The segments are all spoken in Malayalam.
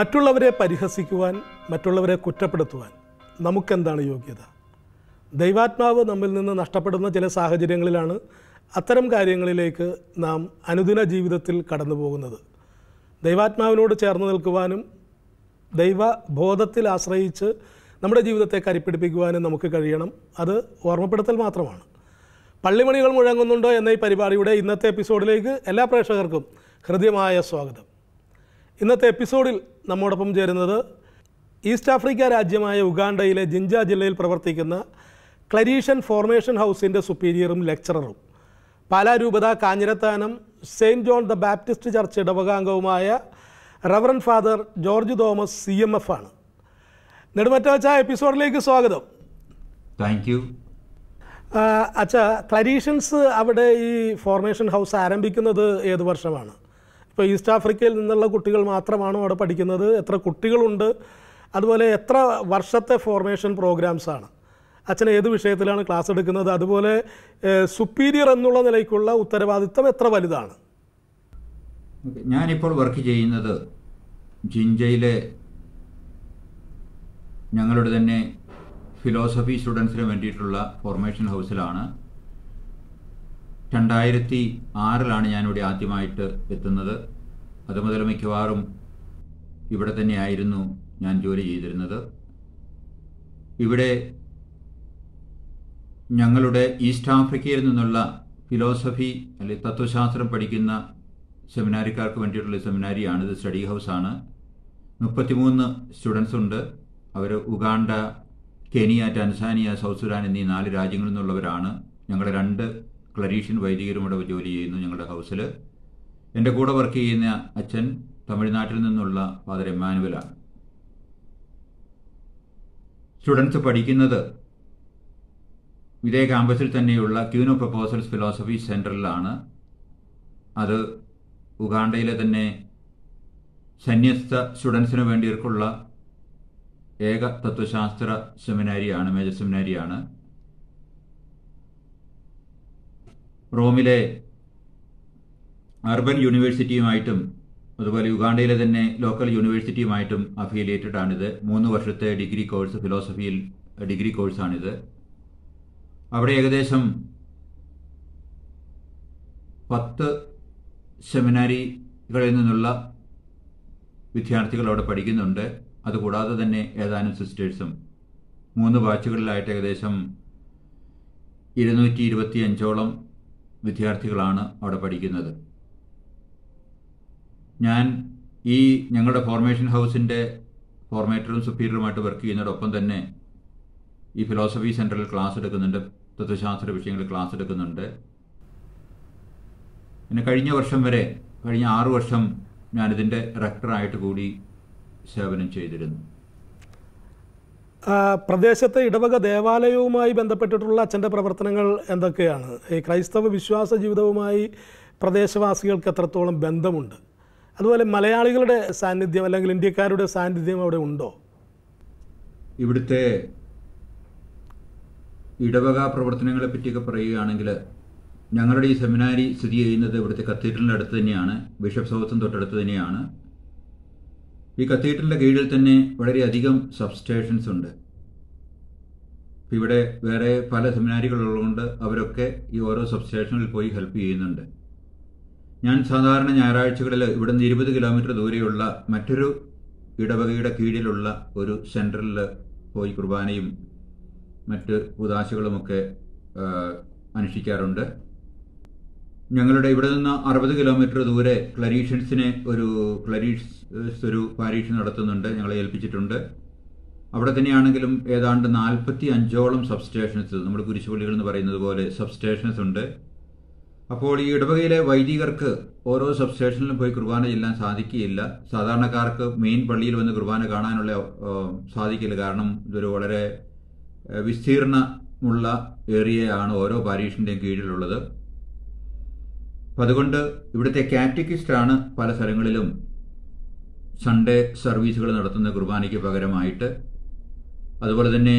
മറ്റുള്ളവരെ പരിഹസിക്കുവാൻ മറ്റുള്ളവരെ കുറ്റപ്പെടുത്തുവാൻ നമുക്കെന്താണ് യോഗ്യത? ദൈവാത്മാവ് നമ്മിൽ നിന്ന് നഷ്ടപ്പെടുന്ന ചില സാഹചര്യങ്ങളിലാണ് അത്തരം കാര്യങ്ങളിലേക്ക് നാം അനുദിന ജീവിതത്തിൽ കടന്നു പോകുന്നത് ദൈവാത്മാവിനോട് ചേർന്ന് നിൽക്കുവാനും ദൈവബോധത്തിൽ ആശ്രയിച്ച് നമ്മുടെ ജീവിതത്തെ കരിപ്പിടിപ്പിക്കുവാനും നമുക്ക് കഴിയണം. അത് ഓർമ്മപ്പെടുത്തൽ മാത്രമാണ്. പള്ളിമണികൾ മുഴങ്ങുന്നുണ്ടോ എന്ന ഈ പരിപാടിയുടെ ഇന്നത്തെ എപ്പിസോഡിലേക്ക് എല്ലാ പ്രേക്ഷകർക്കും ഹൃദ്യമായ സ്വാഗതം. ഇന്നത്തെ എപ്പിസോഡിൽ നമ്മോടൊപ്പം ചേരുന്നത് ഈസ്റ്റ് ആഫ്രിക്ക രാജ്യമായ ഉഗാണ്ടയിലെ ജിഞ്ച ജില്ലയിൽ പ്രവർത്തിക്കുന്ന ക്ലരീഷൻ ഫോർമേഷൻ ഹൗസിന്റെ സുപ്പീരിയറും ലെക്ചററും. പാലാരൂപത Kanjirathanam saint John the Baptist church ഇടവകാംഗവുമായ reverend father George Thomas C M F ആണ്. നെടുമറ്റവച്ച എപ്പിസോഡിലേക്ക് സ്വാഗതം. താങ്ക് യു അച്ഛ അച്ഛാ ക്ലരീഷൻസ് അവിടെ ഈ ഫോർമേഷൻ ഹൗസ് ആരംഭിക്കുന്നത് ഏത് വർഷമാണ്? ഇപ്പോൾ ഈസ്റ്റ് ആഫ്രിക്കയിൽ നിന്നുള്ള കുട്ടികൾ മാത്രമാണോ അവിടെ പഠിക്കുന്നത്? എത്ര കുട്ടികളുണ്ട്? അതുപോലെ എത്ര വർഷത്തെ ഫോർമേഷൻ പ്രോഗ്രാംസാണ് അച്ഛൻ ഏത് വിഷയത്തിലാണ് ക്ലാസ് എടുക്കുന്നത്? അതുപോലെ സുപ്പീരിയർ എന്നുള്ള നിലയ്ക്കുള്ള ഉത്തരവാദിത്തം എത്ര വലുതാണ്. ഞാനിപ്പോൾ വർക്ക് ചെയ്യുന്നത് ജിൻജയിലെ ഞങ്ങളുടെ തന്നെ ഫിലോസഫി സ്റ്റുഡൻസിന് വേണ്ടിയിട്ടുള്ള ഫോർമേഷൻ ഹൗസിലാണ് രണ്ടായിരത്തി ആറിലാണ് ഞാനിവിടെ ആദ്യമായിട്ട് എത്തുന്നത്. അതുമുതൽ മിക്കവാറും ഇവിടെ തന്നെയായിരുന്നു ഞാൻ ജോലി ചെയ്തിരുന്നത്. ഇവിടെ ഞങ്ങളുടെ ഈസ്റ്റ് ആഫ്രിക്കയിൽ നിന്നുള്ള ഫിലോസഫി അല്ലെങ്കിൽ തത്വശാസ്ത്രം പഠിക്കുന്ന സെമിനാരിക്കാർക്ക് വേണ്ടിയിട്ടുള്ള സെമിനാരിയാണ് ഇത് സ്റ്റഡി ഹൗസ് ആണ് മുപ്പത്തിമൂന്ന് സ്റ്റുഡൻസ് ഉണ്ട്. അവർ Uganda Kenya Tanzania South Sudan എന്നീ നാല് രാജ്യങ്ങളിൽ നിന്നുള്ളവരാണ്. ഞങ്ങളുടെ രണ്ട് ക്ലരീഷ്യൻ വൈദികരും ഇവിടെ ജോലി ചെയ്യുന്നു ഞങ്ങളുടെ ഹൗസിൽ എന്റെ കൂടെ വർക്ക് ചെയ്യുന്ന അച്ഛൻ തമിഴ്നാട്ടിൽ നിന്നുള്ള ഫാദർ എമ്മാനുവലാണ് സ്റ്റുഡൻസ് പഠിക്കുന്നത് ഇതേ ക്യാമ്പസിൽ തന്നെയുള്ള ക്യൂനോ പ്രപ്പോസൽസ് ഫിലോസഫി സെന്ററിലാണ് അത് ഉഗാണ്ടയിലെ തന്നെ സന്യസ്ത സ്റ്റുഡൻസിന് വേണ്ടിയിട്ടുള്ള ഏക തത്വശാസ്ത്ര സെമിനാരിയാണ് മേജർ സെമിനാരിയാണ് റോമിലെ അർബൻ യൂണിവേഴ്സിറ്റിയുമായിട്ടും അതുപോലെ യുഗാണ്ടയിലെ തന്നെ ലോക്കൽ യൂണിവേഴ്സിറ്റിയുമായിട്ടും അഫിലിയേറ്റഡ് ആണിത് മൂന്ന് വർഷത്തെ ഡിഗ്രി കോഴ്സ് ഫിലോസഫിയിൽ ഡിഗ്രി കോഴ്സാണിത്. അവിടെ ഏകദേശം പത്ത് സെമിനാരികളിൽ നിന്നുള്ള വിദ്യാർത്ഥികൾ അവിടെ പഠിക്കുന്നുണ്ട്. അതുകൂടാതെ തന്നെ ഏതാനും സിസ്റ്റേഴ്സും. മൂന്ന് ബാച്ചുകളിലായിട്ട് ഏകദേശം ഇരുന്നൂറ്റി ഇരുപത്തി അഞ്ചോളം വിദ്യാർത്ഥികളാണ് അവിടെ പഠിക്കുന്നത്. ഞാൻ ഈ ഞങ്ങളുടെ ഫോർമേഷൻ ഹൗസിന്റെ ഫോർമേറ്ററും സുപ്പീരിയറുമായിട്ട് വർക്ക് ചെയ്യുന്നതോടൊപ്പം തന്നെ ഈ ഫിലോസഫി സെന്ററിൽ ക്ലാസ് എടുക്കുന്നുണ്ട് തത്വശാസ്ത്ര വിഷയങ്ങളിൽ ക്ലാസ് എടുക്കുന്നുണ്ട്. പിന്നെ കഴിഞ്ഞ വർഷം വരെ കഴിഞ്ഞ ആറു വർഷം ഞാനിതിന്റെ റെക്ടറായിട്ട് കൂടി സേവനം ചെയ്തിരുന്നു. പ്രദേശത്തെ ഇടവക ദേവാലയവുമായി ബന്ധപ്പെട്ടിട്ടുള്ള അച്ഛന്റെ പ്രവർത്തനങ്ങൾ എന്തൊക്കെയാണ്? ഈ ക്രൈസ്തവ വിശ്വാസ ജീവിതവുമായി പ്രദേശവാസികൾക്ക് എത്രത്തോളം ബന്ധമുണ്ട്? അതുപോലെ മലയാളികളുടെ സാന്നിധ്യം അല്ലെങ്കിൽ ഇന്ത്യക്കാരുടെ സാന്നിധ്യം അവിടെ ഉണ്ടോ? ഇവിടുത്തെ ഇടവക പ്രവർത്തനങ്ങളെ പറ്റിയൊക്കെ പറയുകയാണെങ്കിൽ ഞങ്ങളുടെ ഈ സെമിനാരി സ്ഥിതി ചെയ്യുന്നത് ഇവിടുത്തെ കത്തീഡ്രലിന്റെ അടുത്ത് തന്നെയാണ് ബിഷപ്പ് ഹൗസും തൊട്ടടുത്ത് തന്നെയാണ്. ഈ കത്തീഡ്രലിന്റെ കീഴിൽ തന്നെ വളരെയധികം സബ്സ്റ്റേഷൻസ് ഉണ്ട്. ഇവിടെ വേറെ പല സെമിനാരികളുള്ളതുകൊണ്ട് അവരൊക്കെ ഈ ഓരോ സബ്സ്റ്റേഷനിൽ പോയി ഹെൽപ്പ് ചെയ്യുന്നുണ്ട്. ഞാൻ സാധാരണ ഞായറാഴ്ചകളിൽ ഇവിടെ നിന്ന് ഇരുപത് കിലോമീറ്റർ ദൂരെയുള്ള മറ്റൊരു ഇടവകയുടെ കീഴിലുള്ള ഒരു സെന്ററിൽ പോയി കുർബാനയും മറ്റ് ഉദാശകളുമൊക്കെ അനുഷ്ഠിക്കാറുണ്ട്. ഞങ്ങളുടെ ഇവിടെ നിന്ന് അറുപത് കിലോമീറ്റർ ദൂരെ ക്ലരീഷ്യൻസിനെ ഒരു ക്ലരീഷ് ഒരു പാരീഷ് നടത്തുന്നുണ്ട്. ഞങ്ങളെ ഏൽപ്പിച്ചിട്ടുണ്ട്. അവിടെ തന്നെയാണെങ്കിലും ഏതാണ്ട് നാൽപ്പത്തി അഞ്ചോളം സബ്സ്റ്റേഷൻസ് നമ്മുടെ കുരിശുപള്ളികൾ എന്ന് പറയുന്നത് പോലെ സബ്സ്റ്റേഷൻസ് ഉണ്ട്. അപ്പോൾ ഈ ഇടവകയിലെ വൈദികർക്ക് ഓരോ സബ്സ്റ്റേഷനിലും പോയി കുർബാന ചെല്ലാൻ സാധിക്കുകയില്ല. സാധാരണക്കാർക്ക് മെയിൻ പള്ളിയിൽ വന്ന് കുർബാന കാണാനുള്ള സാധിക്കില്ല. കാരണം ഇതൊരു വളരെ വിസ്തീർണമുള്ള ഏരിയയാണ് ഓരോ പാരീഷിന്റെയും കീഴിലുള്ളത്. അപ്പം അതുകൊണ്ട് ഇവിടുത്തെ കാറ്റക്കിസ്റ്റാണ് പല സ്ഥലങ്ങളിലും സൺഡേ സർവീസുകൾ നടത്തുന്ന കുർബാനയ്ക്ക് പകരമായിട്ട് അതുപോലെ തന്നെ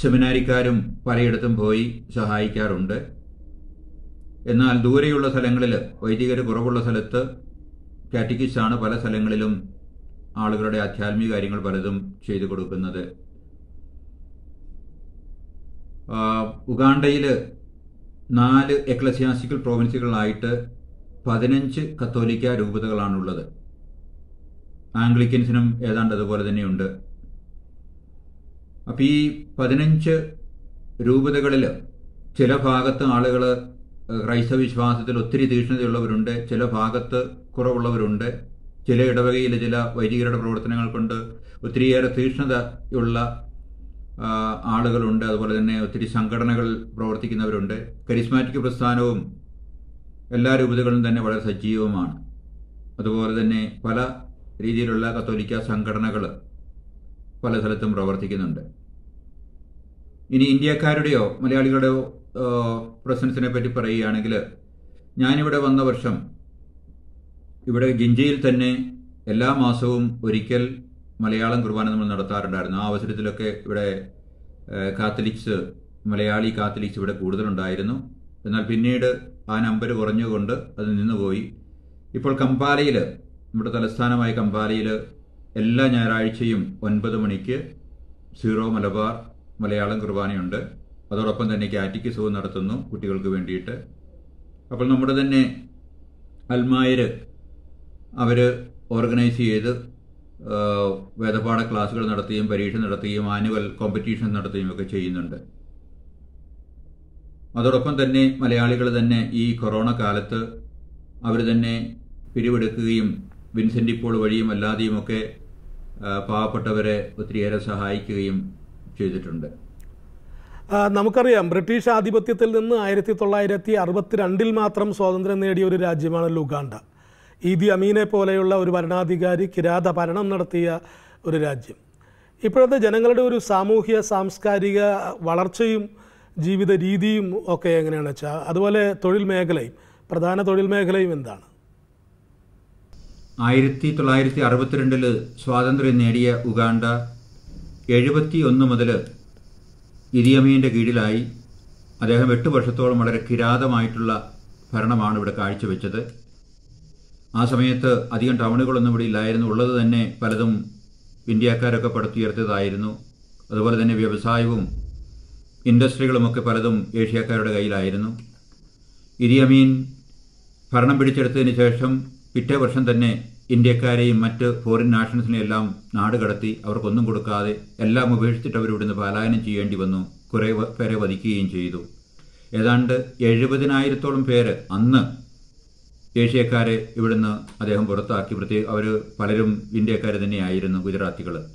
സെമിനാരിക്കാരും പലയിടത്തും പോയി സഹായിക്കാറുണ്ട്. എന്നാൽ ദൂരെയുള്ള സ്ഥലങ്ങളിൽ വൈദികർ കുറവുള്ള സ്ഥലത്ത് കാറ്റക്കിസ്റ്റാണ് പല സ്ഥലങ്ങളിലും ആളുകളുടെ ആധ്യാത്മിക കാര്യങ്ങൾ പലതും ചെയ്തു കൊടുക്കുന്നത്. ഉഗാണ്ടയിൽ നാല് എക്ലസിയാസ്റ്റിക്കൽ പ്രോവിൻസുകളായിട്ട് പതിനഞ്ച് കത്തോലിക്ക രൂപതകളാണുള്ളത്. ആംഗ്ലിക്കൻസിനും ഏതാണ്ട് അതുപോലെ തന്നെയുണ്ട്. അപ്പം ഈ പതിനഞ്ച് രൂപതകളിൽ ചില ഭാഗത്ത് ആളുകൾ ക്രൈസ്തവ വിശ്വാസത്തിൽ ഒത്തിരി തീക്ഷ്ണതയുള്ളവരുണ്ട് ചില ഭാഗത്ത് കുറവുള്ളവരുണ്ട് ചില ഇടവകയിൽ ചില വൈദികരുടെ പ്രവർത്തനങ്ങൾ കൊണ്ട് ഒത്തിരിയേറെ തീക്ഷ്ണതയുള്ള ആളുകളുണ്ട്. അതുപോലെ തന്നെ ഒത്തിരി സംഘടനകൾ പ്രവർത്തിക്കുന്നവരുണ്ട്. കരിസ്മാറ്റിക് പ്രസ്ഥാനവും എല്ലാ രൂപതകളും തന്നെ വളരെ സജീവമാണ്. അതുപോലെ തന്നെ പല രീതിയിലുള്ള കത്തോലിക്ക സംഘടനകൾ പല സ്ഥലത്തും പ്രവർത്തിക്കുന്നുണ്ട്. ഇനി ഇന്ത്യക്കാരുടെയോ മലയാളികളുടെയോ പ്രസൻസിനെ പറ്റി പറയുകയാണെങ്കിൽ ഞാനിവിടെ വന്ന വർഷം ഇവിടെ ഗിഞ്ചയിൽ തന്നെ എല്ലാ മാസവും ഒരിക്കൽ മലയാളം കുർബാന നമ്മൾ നടത്താറുണ്ടായിരുന്നു. ആ അവസരത്തിലൊക്കെ ഇവിടെ കാത്തലിക്സ് മലയാളി കാത്തലിക്സ് ഇവിടെ കൂടുതലുണ്ടായിരുന്നു. എന്നാൽ പിന്നീട് ആ നമ്പർ കുറഞ്ഞുകൊണ്ട് അത് നിന്നുപോയി. ഇപ്പോൾ കമ്പാലയിൽ നമ്മുടെ തലസ്ഥാനമായ കമ്പാലയിൽ എല്ലാ ഞായറാഴ്ചയും ഒൻപത് മണിക്ക് സീറോ മലബാർ മലയാളം കുർബാനയുണ്ട്. അതോടൊപ്പം തന്നെ കാറ്റിക്കിസവും നടത്തുന്നു കുട്ടികൾക്ക് വേണ്ടിയിട്ട്. അപ്പോൾ നമ്മുടെ തന്നെ അൽമായർ അവർ ഓർഗനൈസ് ചെയ്ത് വേദപാഠ ക്ലാസ്സുകൾ നടത്തുകയും പരീക്ഷ നടത്തുകയും ആനുവൽ കോമ്പറ്റീഷൻ നടത്തുകയും ഒക്കെ ചെയ്യുന്നുണ്ട്. അതോടൊപ്പം തന്നെ മലയാളികൾ തന്നെ ഈ കൊറോണ കാലത്ത് അവർ തന്നെ പിരിവെടുക്കുകയും വിൻസെന്റ് ഇപ്പോൾ വഴിയും അല്ലാതെയും ഒക്കെ പാവപ്പെട്ടവരെ ഒത്തിരിയേറെ സഹായിക്കുകയും ചെയ്തിട്ടുണ്ട്. നമുക്കറിയാം ബ്രിട്ടീഷ് ആധിപത്യത്തിൽ നിന്ന് ആയിരത്തി തൊള്ളായിരത്തി അറുപത്തിരണ്ടിൽ മാത്രം സ്വാതന്ത്ര്യം നേടിയ ഒരു രാജ്യമാണ് ലുഗാണ്ട. ഈദി അമീനെ പോലെയുള്ള ഒരു ഭരണാധികാരി കിരാത ഭരണം നടത്തിയ ഒരു രാജ്യം. ഇപ്പോഴത്തെ ജനങ്ങളുടെ ഒരു സാമൂഹ്യ സാംസ്കാരിക വളർച്ചയും ജീവിത രീതിയും ഒക്കെ എങ്ങനെയാണെന്ന് വെച്ചാൽ അതുപോലെ തൊഴിൽ മേഖലയും പ്രധാന തൊഴിൽ മേഖലയും എന്താണ്? ആയിരത്തി തൊള്ളായിരത്തി അറുപത്തിരണ്ടിൽ സ്വാതന്ത്ര്യം നേടിയ ഉഗാണ്ട എഴുപത്തി ഒന്ന് മുതൽ ഇരിയമീന്റെ കീഴിലായി. അദ്ദേഹം എട്ട് വർഷത്തോളം വളരെ കിരാതമായിട്ടുള്ള ഭരണമാണ് ഇവിടെ കാഴ്ചവെച്ചത്. ആ സമയത്ത് അധികം ടൗണുകളൊന്നും ഇവിടെ ഇല്ലായിരുന്നു. ഉള്ളത് തന്നെ പലതും ഇന്ത്യക്കാരൊക്കെ പടുത്തുയർത്തിയതായിരുന്നു. അതുപോലെ തന്നെ വ്യവസായവും ഇൻഡസ്ട്രികളുമൊക്കെ പലതും ഏഷ്യക്കാരുടെ കയ്യിലായിരുന്നു. ഇരിയമീൻ ഭരണം പിടിച്ചെടുത്തതിന് ശേഷം പിറ്റേ വർഷം തന്നെ ഇന്ത്യക്കാരെയും മറ്റ് ഫോറിൻ നാഷണൽസിനെയും എല്ലാം നാട് കടത്തി അവർക്കൊന്നും കൊടുക്കാതെ എല്ലാം ഉപേക്ഷിച്ചിട്ട് അവരിവിടുന്ന് പലായനം ചെയ്യേണ്ടി വന്നു. കുറേ പേരെ വധിക്കുകയും ചെയ്തു. ഏതാണ്ട് എഴുപതിനായിരത്തോളം പേര് അന്ന് ഏഷ്യക്കാരെ ഇവിടുന്ന് അദ്ദേഹം പുറത്താക്കി. പ്രത്യേക അവർ പലരും ഇന്ത്യക്കാർ തന്നെയായിരുന്നു ഗുജറാത്തികൾ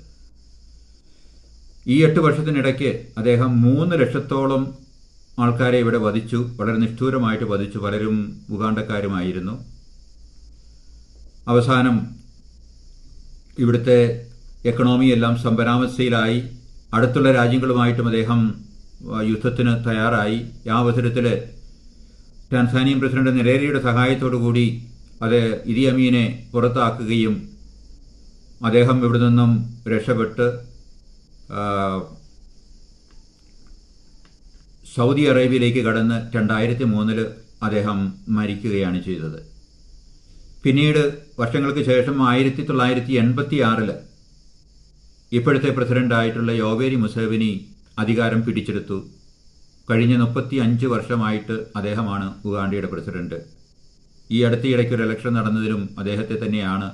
ഈ എട്ട് വർഷത്തിനിടയ്ക്ക് അദ്ദേഹം മൂന്ന് ലക്ഷത്തോളം ആൾക്കാരെ ഇവിടെ വധിച്ചു. വളരെ നിഷ്ഠൂരമായിട്ട് വധിച്ചു. പലരും ഉഗാണ്ടക്കാരുമായിരുന്നു. അവസാനം ഇവിടുത്തെ എക്കണോമി എല്ലാം സ്തംഭനാവസ്ഥയിലായി അടുത്തുള്ള രാജ്യങ്ങളുമായിട്ടും അദ്ദേഹം യുദ്ധത്തിന് തയ്യാറായി. ആ അവസരത്തിൽ ടാൻസാനിയൻ പ്രസിഡന്റ് നിരേരിയുടെ സഹായത്തോടുകൂടി അത് ഇതി അമീനെ പുറത്താക്കുകയും അദ്ദേഹം ഇവിടെ നിന്നും രക്ഷപ്പെട്ട് സൗദി അറേബ്യയിലേക്ക് കടന്ന് രണ്ടായിരത്തി മൂന്നിൽ അദ്ദേഹം മരിക്കുകയാണ് ചെയ്തത്. പിന്നീട് വർഷങ്ങൾക്ക് ശേഷം ആയിരത്തി തൊള്ളായിരത്തി എൺപത്തി ആറിൽ ഇപ്പോഴത്തെ പ്രസിഡന്റായിട്ടുള്ള യോവേരി മുസേവിനി അധികാരം പിടിച്ചെടുത്തു. കഴിഞ്ഞ മുപ്പത്തി അഞ്ച് വർഷമായിട്ട് അദ്ദേഹമാണ് ഉഗാണ്ടയുടെ പ്രസിഡന്റ്. ഈ അടുത്തിടയ്ക്ക് ഒരു ഇലക്ഷൻ നടന്നതിലും അദ്ദേഹത്തെ തന്നെയാണ്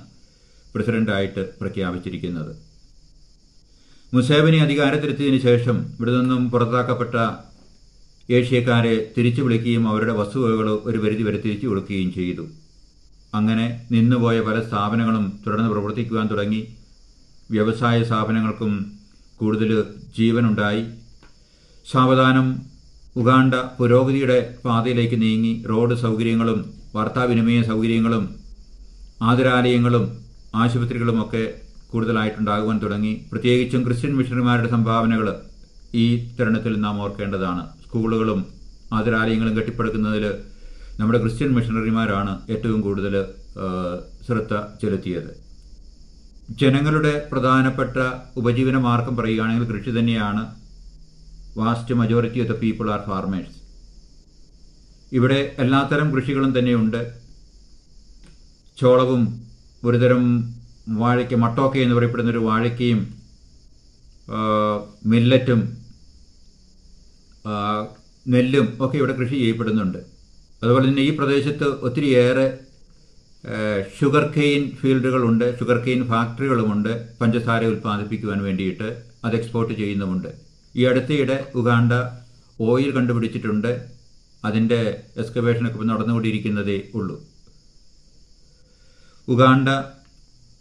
പ്രസിഡന്റായിട്ട് പ്രഖ്യാപിച്ചിരിക്കുന്നത്. മുസേബിനെ അധികാരത്തിലെത്തിയതിനു ശേഷം ഇവിടെ നിന്നും പുറത്താക്കപ്പെട്ട ഏഷ്യക്കാരെ തിരിച്ചു വിളിക്കുകയും അവരുടെ വസ്തുവകകൾ ഒരു പരിധി വരെ തിരിച്ചു കൊടുക്കുകയും ചെയ്തു. അങ്ങനെ നിന്നുപോയ പല സ്ഥാപനങ്ങളും തുടർന്ന് പ്രവർത്തിക്കുവാൻ തുടങ്ങി. വ്യവസായ സ്ഥാപനങ്ങൾക്കും കൂടുതൽ ജീവനുണ്ടായി. സാവധാനം ഉഗാണ്ട പുരോഗതിയുടെ പാതയിലേക്ക് നീങ്ങി റോഡ് സൗകര്യങ്ങളും വാർത്താവിനിമയ സൗകര്യങ്ങളും ആതുരാലയങ്ങളും ആശുപത്രികളുമൊക്കെ കൂടുതലായിട്ടുണ്ടാകുവാൻ തുടങ്ങി. പ്രത്യേകിച്ചും ക്രിസ്ത്യൻ മിഷണറിമാരുടെ സംഭാവനകൾ ഈ തരുണത്തിൽ നാം ഓർക്കേണ്ടതാണ്. സ്കൂളുകളും ആതുരാലയങ്ങളും കെട്ടിപ്പടുക്കുന്നതിൽ നമ്മുടെ ക്രിസ്ത്യൻ മിഷണറിമാരാണ് ഏറ്റവും കൂടുതൽ ശ്രദ്ധ ചെലുത്തിയത്. ജനങ്ങളുടെ പ്രധാനപ്പെട്ട ഉപജീവന മാർഗം പറയുകയാണെങ്കിൽ കൃഷി തന്നെയാണ്. Vast majority of the people are farmers ഇവിടെ എല്ലാത്തരം കൃഷികളും തന്നെയുണ്ട്. ചോളവും ഒരുതരം വാഴയ്ക്ക മട്ടോക്ക എന്ന് പറയപ്പെടുന്ന ഒരു വാഴയ്ക്കയും മില്ലറ്റും നെല്ലും ഒക്കെ ഇവിടെ കൃഷി ചെയ്യപ്പെടുന്നുണ്ട്. അതുപോലെ തന്നെ ഈ പ്രദേശത്ത് ഒത്തിരിയേറെ ഷുഗർ കെയിൻ ഫീൽഡുകളുണ്ട് ഷുഗർ കെയിൻ ഫാക്ടറികളുമുണ്ട് പഞ്ചസാര ഉൽപ്പാദിപ്പിക്കുവാൻ വേണ്ടിയിട്ട് അത് എക്സ്പോർട്ട് ചെയ്യുന്നുമുണ്ട്. ഈ അടുത്തയിടെ ഉഗാണ്ട ഓയിൽ കണ്ടുപിടിച്ചിട്ടുണ്ട്. അതിന്റെ എക്സ്കവേഷനൊക്കെ നടന്നുകൊണ്ടിരിക്കുന്നതേ ഉള്ളൂ. ഉഗാണ്ട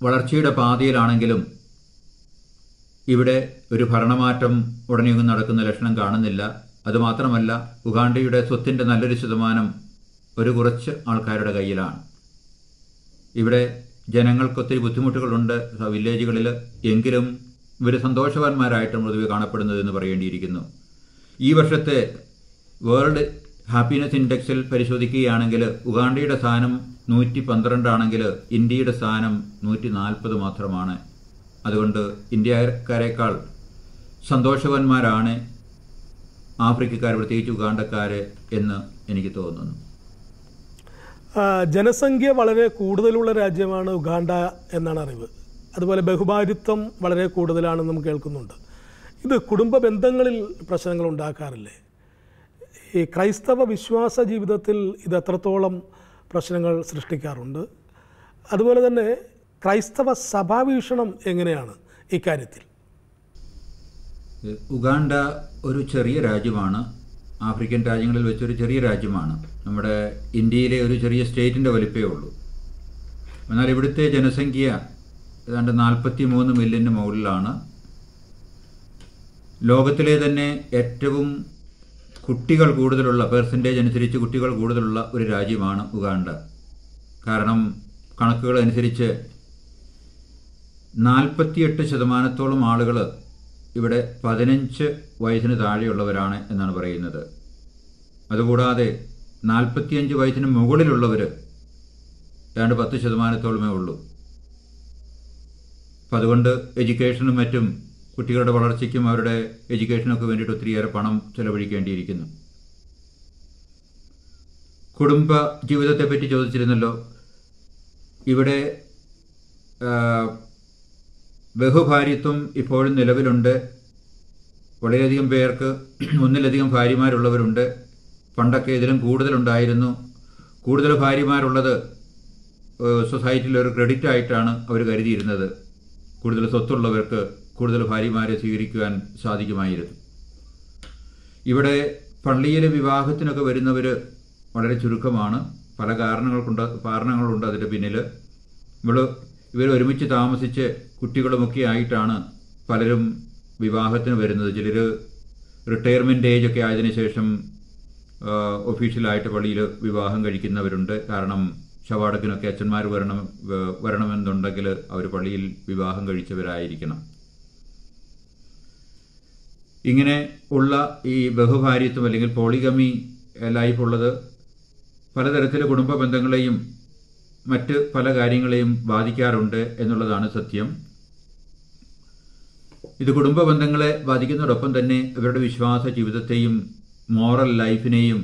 വളർച്ചയുടെ പാതയിലാണെങ്കിലും ഇവിടെ ഒരു ഭരണമാറ്റം ഉടനെയൊന്നും നടക്കുന്ന ലക്ഷണം കാണുന്നില്ല. അതുമാത്രമല്ല ഉഗാണ്ടയുടെ സ്വത്തിന്റെ നല്ലൊരു ശതമാനം ഒരു കുറച്ച് ആൾക്കാരുടെ കയ്യിലാണ്. ഇവിടെ ജനങ്ങൾക്കൊത്തിരി ബുദ്ധിമുട്ടുകളുണ്ട്. വില്ലേജുകളിൽ എങ്കിലും ഇവർ സന്തോഷവാന്മാരായിട്ട് പൊതുവെ കാണപ്പെടുന്നത് എന്ന് പറയേണ്ടിയിരിക്കുന്നു. ഈ വർഷത്തെ വേൾഡ് ഹാപ്പിനെസ് ഇൻഡെക്സിൽ പരിശോധിക്കുകയാണെങ്കിൽ ഉഗാണ്ടയുടെ സ്ഥാനം നൂറ്റി പന്ത്രണ്ടാണെങ്കിൽ ഇന്ത്യയുടെ സ്ഥാനം നൂറ്റി നാൽപ്പത് മാത്രമാണ്. അതുകൊണ്ട് ഇന്ത്യക്കാരേക്കാൾ സന്തോഷവാന്മാരാണ് ആഫ്രിക്കക്കാർ പ്രത്യേകിച്ച് ഉഗാണ്ടക്കാർ എന്ന് എനിക്ക് തോന്നുന്നു. ജനസംഖ്യ വളരെ കൂടുതലുള്ള രാജ്യമാണ് ഉഗാണ്ട എന്നാണ് അറിവ്. അതുപോലെ ബഹുഭാരിത്വം വളരെ കൂടുതലാണെന്ന് കേൾക്കുന്നുണ്ട്. ഇത് കുടുംബ ബന്ധങ്ങളിൽ പ്രശ്നങ്ങൾ ഉണ്ടാക്കാറില്ലേ? ഈ ക്രൈസ്തവ വിശ്വാസ ജീവിതത്തിൽ ഇത് എത്രത്തോളം പ്രശ്നങ്ങൾ സൃഷ്ടിക്കാറുണ്ട്? അതുപോലെ തന്നെ ക്രൈസ്തവ സഭാവീക്ഷണം എങ്ങനെയാണ് ഇക്കാര്യത്തിൽ? ഉഗാണ്ട ഒരു ചെറിയ രാജ്യമാണ്. ആഫ്രിക്കൻ രാജ്യങ്ങളിൽ വെച്ചൊരു ചെറിയ രാജ്യമാണ്. നമ്മുടെ ഇന്ത്യയിലെ ഒരു ചെറിയ സ്റ്റേറ്റിന്റെ വലിപ്പേ ഉള്ളൂ. എന്നാൽ ഇവിടുത്തെ ജനസംഖ്യ ഏതാണ്ട് നാൽപ്പത്തി മൂന്ന് മില്യന് മുകളിലാണ്. ലോകത്തിലെ തന്നെ ഏറ്റവും കുട്ടികൾ കൂടുതലുള്ള പെർസെന്റേജ് അനുസരിച്ച് കുട്ടികൾ കൂടുതലുള്ള ഒരു രാജ്യമാണ് ഉഗാണ്ട. കാരണം കണക്കുകൾ അനുസരിച്ച് നാൽപ്പത്തിയെട്ട് ശതമാനത്തോളം ആളുകൾ ഇവിടെ പതിനഞ്ച് വയസ്സിന് താഴെയുള്ളവരാണ് എന്നാണ് പറയുന്നത്. അതുകൂടാതെ നാൽപ്പത്തിയഞ്ച് വയസ്സിന് മുകളിലുള്ളവർ ഏതാണ്ട് പത്ത് ശതമാനത്തോളമേ ഉള്ളൂ. അപ്പം അതുകൊണ്ട് എഡ്യൂക്കേഷനും മറ്റും കുട്ടികളുടെ വളർച്ചയ്ക്കും അവരുടെ എഡ്യൂക്കേഷനൊക്കെ വേണ്ടിയിട്ട് ഒത്തിരിയേറെ പണം ചെലവഴിക്കേണ്ടിയിരിക്കുന്നു. കുടുംബ ജീവിതത്തെ പറ്റി ചോദിച്ചിരുന്നല്ലോ. ഇവിടെ ബഹുഭാര്യത്വം ഇപ്പോഴും നിലവിലുണ്ട്. വളരെയധികം പേർക്ക് ഒന്നിലധികം ഭാര്യമാരുള്ളവരുണ്ട്. പണ്ടൊക്കെ ഇതിലും കൂടുതലുണ്ടായിരുന്നു. കൂടുതൽ ഭാര്യമാരുള്ളത് സൊസൈറ്റിയിൽ ഒരു ക്രെഡിറ്റ് ആയിട്ടാണ് അവർ കരുതിയിരുന്നത്. കൂടുതൽ സ്വത്തുള്ളവർക്ക് കൂടുതൽ ഭാര്യമാരെ സ്വീകരിക്കുവാൻ സാധിക്കുമായിരുന്നു. ഇവിടെ പള്ളിയിലെ വിവാഹത്തിനൊക്കെ വരുന്നവർ വളരെ ചുരുക്കമാണ്. പല കാരണങ്ങൾ കൊണ്ട് കാരണങ്ങളുണ്ട് അതിന്റെ പിന്നിൽ ഇവൾ ഇവർ ഒരുമിച്ച് താമസിച്ച് കുട്ടികളുമൊക്കെ ആയിട്ടാണ് പലരും വിവാഹത്തിന് വരുന്നത്. ചിലർ റിട്ടയർമെന്റ് ഏജ് ഒക്കെ ആയതിനു ശേഷം ഒഫീഷ്യലായിട്ട് പള്ളിയിൽ വിവാഹം കഴിക്കുന്നവരുണ്ട്. കാരണം ശവാടക്കിനൊക്കെ അച്ഛന്മാർ വരണം വരണമെന്നുണ്ടെങ്കിൽ അവർ പള്ളിയിൽ വിവാഹം കഴിച്ചവരായിരിക്കണം. ഇങ്ങനെ ഉള്ള ഈ ബഹുഭാര്യത്വം അല്ലെങ്കിൽ പോളിഗമി ലൈഫ് ഉള്ളത് പലതരത്തിലെ കുടുംബ ബന്ധങ്ങളെയും മറ്റ് പല കാര്യങ്ങളെയും ബാധിക്കാറുണ്ട് എന്നുള്ളതാണ് സത്യം. ഇത് കുടുംബ ബന്ധങ്ങളെ ബാധിക്കുന്നതോടൊപ്പം തന്നെ അവരുടെ വിശ്വാസ ജീവിതത്തെയും മോറൽ ലൈഫിനെയും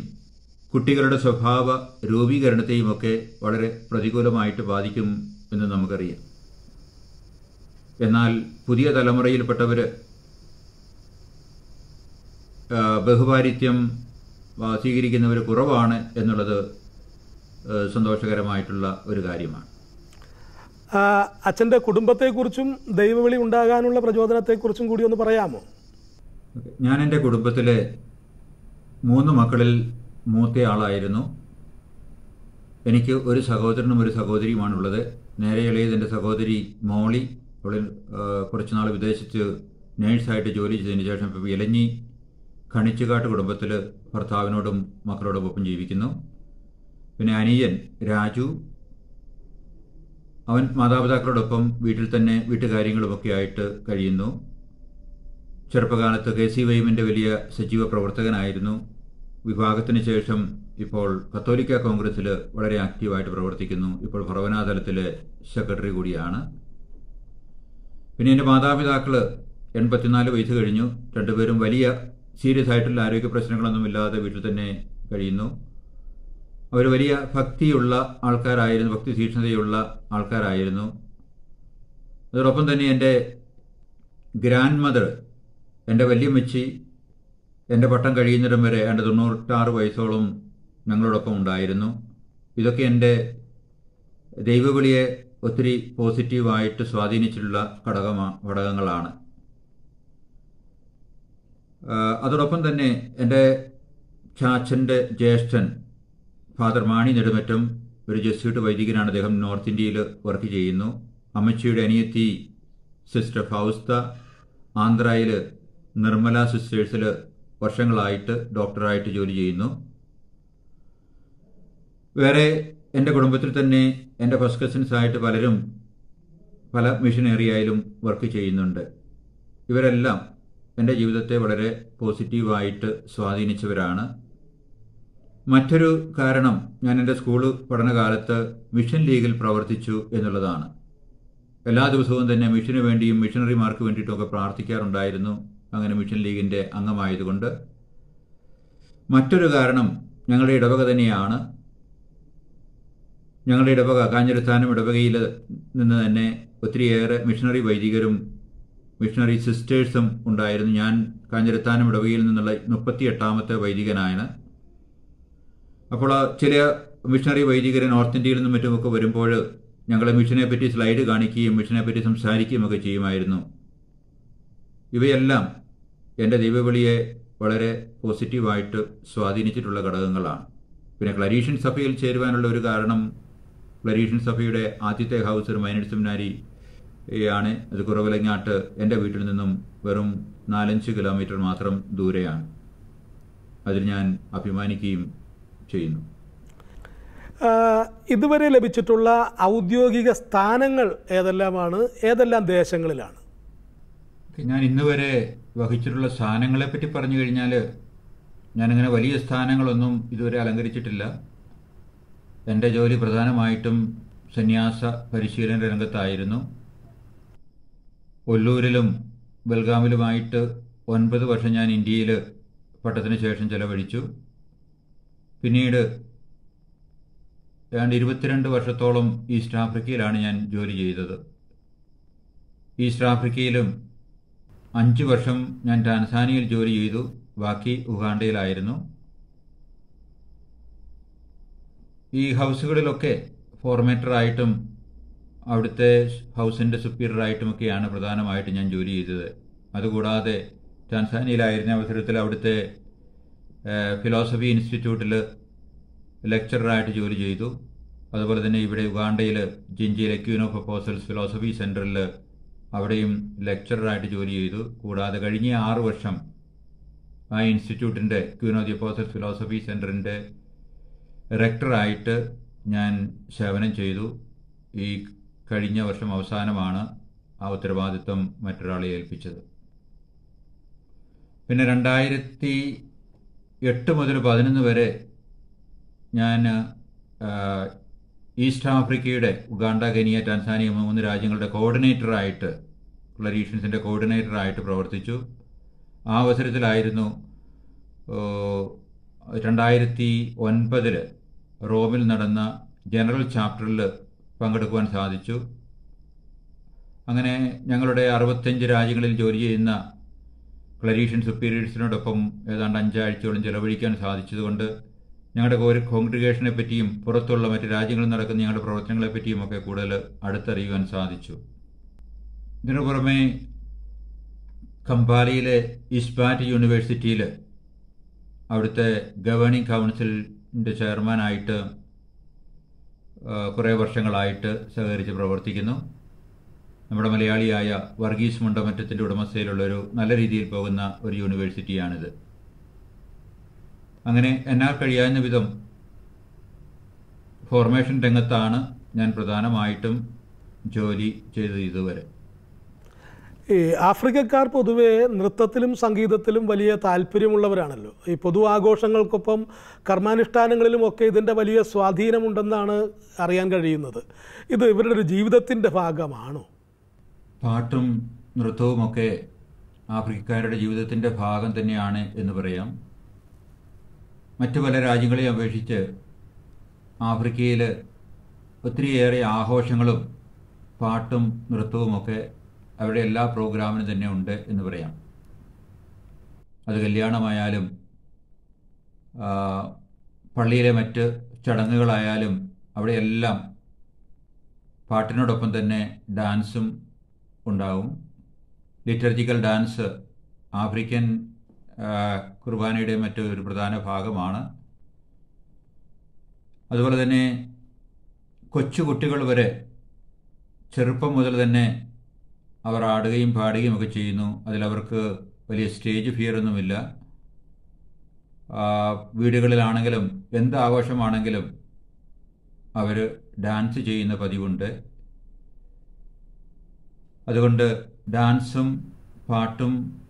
കുട്ടികളുടെ സ്വഭാവ രൂപീകരണത്തെയും ഒക്കെ വളരെ പ്രതികൂലമായിട്ട് ബാധിക്കും എന്ന് നമുക്കറിയാം. എന്നാൽ പുതിയ തലമുറയിൽപ്പെട്ടവർ ബഹുഭാരിത്യം സ്വീകരിക്കുന്നവർ കുറവാണ് എന്നുള്ളത് സന്തോഷകരമായിട്ടുള്ള ഒരു കാര്യമാണ്. അച്ഛന്റെ കുടുംബത്തെക്കുറിച്ചും ദൈവവിളി ഉണ്ടാകാനുള്ള പ്രചോദനത്തെക്കുറിച്ചും കൂടി ഒന്ന് പറയാമോ? ഞാൻ എന്റെ കുടുംബത്തിലെ മൂന്ന് മക്കളിൽ മൂത്തയാളായിരുന്നു. എനിക്ക് ഒരു സഹോദരനും ഒരു സഹോദരിയുമാണുള്ളത്. നേരെ ഇളയത് എന്റെ സഹോദരി മോളി. അവൾ കുറച്ചുനാൾ വിദേശത്ത് നേഴ്സായിട്ട് ജോലി ചെയ്തതിന് ശേഷം ഇപ്പോൾ ഇലഞ്ഞി കണിച്ചുകാട്ട് കുടുംബത്തിൽ ഭർത്താവിനോടും മക്കളോടും ഒപ്പം ജീവിക്കുന്നു. പിന്നെ അനിയൻ രാജു. അവൻ മാതാപിതാക്കളോടൊപ്പം വീട്ടിൽ തന്നെ വീട്ടുകാര്യങ്ങളുമൊക്കെ ആയിട്ട് കഴിയുന്നു. ചെറുപ്പകാലത്ത് കെ സി വൈമിന്റെ വലിയ സജീവ പ്രവർത്തകനായിരുന്നു. വിഭാഗത്തിന് ശേഷം ഇപ്പോൾ കത്തോലിക്ക കോൺഗ്രസ്സിൽ വളരെ ആക്റ്റീവായിട്ട് പ്രവർത്തിക്കുന്നു. ഇപ്പോൾ ഭർവനാതലത്തിലെ സെക്രട്ടറി കൂടിയാണ്. പിന്നെ എന്റെ മാതാപിതാക്കൾ എൺപത്തിനാല് വയസ്സ് കഴിഞ്ഞു. രണ്ടുപേരും വലിയ സീരിയസ് ആയിട്ടുള്ള ആരോഗ്യ പ്രശ്നങ്ങളൊന്നും ഇല്ലാതെ വീട്ടിൽ തന്നെ കഴിയുന്നു. അവർ വലിയ ഭക്തിയുള്ള ആൾക്കാരായിരുന്നു ഭക്തി തീക്ഷ്ണതയുള്ള ആൾക്കാരായിരുന്നു. അതോടൊപ്പം തന്നെ എന്റെ ഗ്രാൻഡ് മദർ എന്റെ വല്യമ്മച്ചി എന്റെ പട്ടം കഴിയുന്നിടം വരെ എന്റെ തൊണ്ണൂറ്റാറ് വയസ്സോളം ഞങ്ങളോടൊപ്പം ഉണ്ടായിരുന്നു. ഇതൊക്കെ എന്റെ ദൈവവിളിയെ ഒത്തിരി പോസിറ്റീവായിട്ട് സ്വാധീനിച്ചിട്ടുള്ള ഘടകമാ ഘടകങ്ങളാണ്. അതോടൊപ്പം തന്നെ എന്റെ ചാച്ചന്റെ ജ്യേഷ്ഠൻ ഫാദർ മാണി നെടുമറ്റം ഒരു ജസ്യൂട്ട് വൈദികനാണ്. അദ്ദേഹം നോർത്ത് ഇന്ത്യയിൽ വർക്ക് ചെയ്യുന്നു. അമ്മച്ചിയുടെ അനിയത്തി സിസ്റ്റർ ഫൗസ്ത ആന്ധ്രയിൽ നിർമ്മല സിസ്റ്റേഴ്സിൽ വർഷങ്ങളായിട്ട് ഡോക്ടറായിട്ട് ജോലി ചെയ്യുന്നു. വേറെ എന്റെ കുടുംബത്തിൽ തന്നെ എന്റെ ഫസ്റ്റ് കസിൻസ് ആയിട്ട് പലരും പല മിഷനറി ആയാലും വർക്ക് ചെയ്യുന്നുണ്ട്. ഇവരെല്ലാം എന്റെ ജീവിതത്തെ വളരെ പോസിറ്റീവായിട്ട് സ്വാധീനിച്ചവരാണ്. മറ്റൊരു കാരണം ഞാൻ എന്റെ സ്കൂൾ പഠനകാലത്ത് മിഷൻ ലീഗിൽ പ്രവർത്തിച്ചു എന്നുള്ളതാണ്. എല്ലാ ദിവസവും തന്നെ മിഷന് വേണ്ടിയും മിഷണറിമാർക്ക് വേണ്ടിയിട്ടുമൊക്കെ പ്രാർത്ഥിക്കാറുണ്ടായിരുന്നു. അങ്ങനെ മിഷൻ ലീഗിന്റെ അംഗമായതുകൊണ്ട് മറ്റൊരു കാരണം ഞങ്ങളുടെ ഇടവക തന്നെയാണ്. ഞങ്ങളുടെ ഇടവക കാഞ്ഞിരസ്ഥാനം ഇടവകയിൽ നിന്ന് തന്നെ ഒത്തിരിയേറെ മിഷണറി വൈദികരും മിഷണറി സിസ്റ്റേഴ്സും ഉണ്ടായിരുന്നു. ഞാൻ കാഞ്ഞിരത്താനം ഇടവകയിൽ നിന്നുള്ള മുപ്പത്തി എട്ടാമത്തെ വൈദികനാണ്. അപ്പോൾ ചില മിഷണറി വൈദികർ നോർത്ത് ഇന്ത്യയിൽ നിന്നും മറ്റുമൊക്കെ വരുമ്പോൾ ഞങ്ങളെ മിഷനെ പറ്റി സ്ലൈഡ് കാണിക്കുകയും മിഷനെ പറ്റി സംസാരിക്കുകയും ഒക്കെ ചെയ്യുമായിരുന്നു. ഇവയെല്ലാം എന്റെ ദൈവവിളിയെ വളരെ പോസിറ്റീവായിട്ട് സ്വാധീനിച്ചിട്ടുള്ള ഘടകങ്ങളാണ്. പിന്നെ ക്ലരീഷ്യൻ സഭയിൽ ചേരുവാനുള്ള ഒരു കാരണം ക്ലരീഷ്യൻ സഭയുടെ ആദ്യത്തെ ഹൗസർ മൈനഡ് സെമിനാരി ആണ് അത് കുറവിലങ്ങാട്ട് എന്റെ വീട്ടിൽ നിന്നും വെറും നാലഞ്ച് കിലോമീറ്റർ മാത്രം ദൂരെയാണ്. അതിൽ ഞാൻ അഭിമാനിക്കുകയും ചെയ്യുന്നു. ഇതുവരെ ലഭിച്ചിട്ടുള്ള ഔദ്യോഗിക സ്ഥാനങ്ങൾ ഏതെല്ലാമാണ്? ഏതെല്ലാം ദേശങ്ങളിലാണ്? ഞാൻ ഇന്ന് വരെ വഹിച്ചിട്ടുള്ള സ്ഥാനങ്ങളെ പറ്റി പറഞ്ഞു കഴിഞ്ഞാൽ ഞാനിങ്ങനെ വലിയ സ്ഥാനങ്ങളൊന്നും ഇതുവരെ അലങ്കരിച്ചിട്ടില്ല. എന്റെ ജോലി പ്രധാനമായിട്ടും സന്യാസ പരിശീലന രംഗത്തായിരുന്നു. ഒല്ലൂരിലും ബൽഗാമിലുമായിട്ട് ഒൻപത് വർഷം ഞാൻ ഇന്ത്യയിൽ പട്ടത്തിന് ശേഷം ചെലവഴിച്ചു. പിന്നീട് ഏതാണ്ട് ഇരുപത്തിരണ്ട് വർഷത്തോളം ഈസ്റ്റ് ആഫ്രിക്കയിലാണ് ഞാൻ ജോലി ചെയ്തത്. ഈസ്റ്റ് ആഫ്രിക്കയിലും അഞ്ച് വർഷം ഞാൻ ടാൻസാനിയയിൽ ജോലി ചെയ്തു. ബാക്കി ഉഗാണ്ടയിലായിരുന്നു. ഈ ഹൗസുകളിലൊക്കെ ഫോർമേറ്ററായിട്ടും അവിടുത്തെ ഹൗസിന്റെ സുപ്പീരിയറായിട്ടുമൊക്കെയാണ് പ്രധാനമായിട്ട് ഞാൻ ജോലി ചെയ്തത്. അതുകൂടാതെ ടാൻസാനിയയിലായിരുന്ന അവസരത്തിൽ അവിടുത്തെ ഫിലോസഫി ഇൻസ്റ്റിറ്റ്യൂട്ടിൽ ലെക്ചററായിട്ട് ജോലി ചെയ്തു. അതുപോലെ തന്നെ ഇവിടെ ഉഗാണ്ടയിൽ ജിഞ്ചിയിലെ ക്യൂനോ പ്രപ്പോസൽസ് ഫിലോസഫി സെന്ററിൽ അവിടെയും ലെക്ചററായിട്ട് ജോലി ചെയ്തു. കൂടാതെ കഴിഞ്ഞ ആറു വർഷം ആ ഇൻസ്റ്റിറ്റ്യൂട്ടിന്റെ ക്യൂൻ ഓഫ് ഫിലോസഫി സെന്ററിന്റെ റെക്ടറായിട്ട് ഞാൻ സേവനം ചെയ്തു. ഈ കഴിഞ്ഞ വർഷം അവസാനമാണ് ആ ഉത്തരവാദിത്വം മറ്റൊരാളെ ഏൽപ്പിച്ചത്. പിന്നെ രണ്ടായിരത്തി എട്ട് മുതൽ പതിനൊന്ന് വരെ ഞാൻ ഈസ്റ്റ് ആഫ്രിക്കയുടെ ഉഗാണ്ട കെനിയ ടാൻസാനിയ മൂന്ന് രാജ്യങ്ങളുടെ കോർഡിനേറ്ററായിട്ട് ക്ലറീഷ്യൻസിന്റെ കോർഡിനേറ്ററായിട്ട് പ്രവർത്തിച്ചു. ആ അവസരത്തിലായിരുന്നു രണ്ടായിരത്തി ഒൻപതിൽ റോമിൽ നടന്ന ജനറൽ ചാപ്റ്ററിൽ പങ്കെടുക്കുവാൻ സാധിച്ചു. അങ്ങനെ ഞങ്ങളുടെ അറുപത്തഞ്ച് രാജ്യങ്ങളിൽ ജോലി ചെയ്യുന്ന ക്ലരീഷ്യൻ സുപ്പീരിയേഴ്സിനോടൊപ്പം ഏതാണ്ട് അഞ്ചാഴ്ചയോളം ചെലവഴിക്കാൻ സാധിച്ചതുകൊണ്ട് ഞങ്ങളുടെ ഒരു കോൺഗ്രിഗേഷനെ പറ്റിയും പുറത്തുള്ള മറ്റ് രാജ്യങ്ങളിൽ നടക്കുന്ന ഞങ്ങളുടെ പ്രവർത്തനങ്ങളെ പറ്റിയും ഒക്കെ കൂടുതൽ അടുത്തറിയുവാൻ സാധിച്ചു. ഇതിനു പുറമെ കമ്പാലിയിലെ ഇസ്പാറ്റ് യൂണിവേഴ്സിറ്റിയിൽ അവിടുത്തെ ഗവേണിംഗ് കൗൺസിലിന്റെ ചെയർമാനായിട്ട് കുറേ വർഷങ്ങളായിട്ട് സഹകരിച്ച് പ്രവർത്തിക്കുന്നു. നമ്മുടെ മലയാളിയായ വർഗീസ് മുണ്ടമറ്റത്തിന്റെ ഉടമസ്ഥയിലുള്ള ഒരു നല്ല രീതിയിൽ പോകുന്ന ഒരു യൂണിവേഴ്സിറ്റിയാണിത്. അങ്ങനെ എന്നാൽ കഴിയാവുന്ന വിധം ഫോർമേഷൻ രംഗത്താണ് ഞാൻ പ്രധാനമായിട്ടും ജോലി ചെയ്തത് ഇതുവരെ. ഈ ആഫ്രിക്കക്കാർ പൊതുവെ നൃത്തത്തിലും സംഗീതത്തിലും വലിയ താല്പര്യമുള്ളവരാണല്ലോ. ഈ പൊതു ആഘോഷങ്ങൾക്കൊപ്പം കർമാനുഷ്ഠാനങ്ങളിലും ഒക്കെ ഇതിന്റെ വലിയ സ്വാധീനമുണ്ടെന്നാണ് അറിയാൻ കഴിയുന്നത്. ഇത് ഇവരുടെ ഒരു ജീവിതത്തിന്റെ ഭാഗമാണോ? പാട്ടും നൃത്തവുമൊക്കെ ആഫ്രിക്കക്കാരുടെ ജീവിതത്തിന്റെ ഭാഗം തന്നെയാണ് എന്ന് പറയാം. മറ്റു പല രാജ്യങ്ങളെ അപേക്ഷിച്ച് ആഫ്രിക്കയിൽ ഒത്തിരിയേറെ ആഘോഷങ്ങളും പാട്ടും നൃത്തവുമൊക്കെ അവിടെ എല്ലാ പ്രോഗ്രാമിനും തന്നെ ഉണ്ട് എന്ന് പറയാം. അത് കല്യാണമായാലും പള്ളിയിലെ മറ്റ് ചടങ്ങുകളായാലും അവിടെയെല്ലാം പാട്ടിനോടൊപ്പം തന്നെ ഡാൻസും ഉണ്ടാവും. ലിറ്റർജിക്കൽ ഡാൻസ് ആഫ്രിക്കൻ കുർബാനയുടെ മറ്റൊരു പ്രധാന ഭാഗമാണ്. അതുപോലെ തന്നെ കൊച്ചുകുട്ടികൾ വരെ ചെറുപ്പം മുതൽ തന്നെ അവർ ആടുകയും പാടുകയും ഒക്കെ ചെയ്യുന്നു. അതിലവർക്ക് വലിയ സ്റ്റേജ് ഫിയർ ഒന്നുമില്ല. വീടുകളിലാണെങ്കിലും എന്ത് ആഘോഷമാണെങ്കിലും അവർ ഡാൻസ് ചെയ്യുന്ന പതിവുണ്ട്. അതുകൊണ്ട് ഡാൻസും പാട്ടും